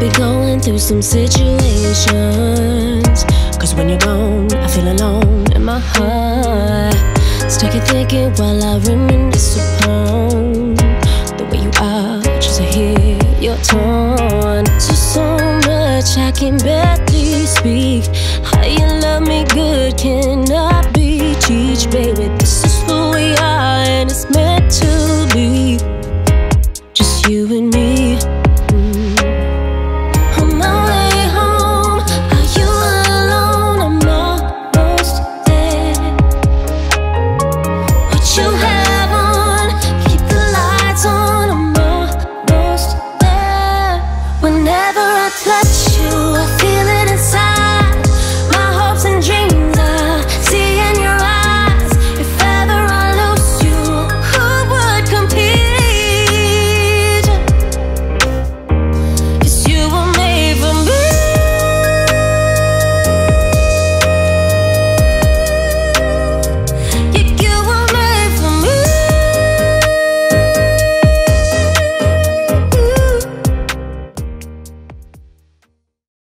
be going through some situations. Cause when you're gone, I feel alone in my heart. Stuck here thinking while I reminisce upon the way you are, just to hear your tone. So, so much I can barely speak. How you love me good cannot be teach, baby. This is who we are, and it's meant to be. Just you and me. touch you, I feel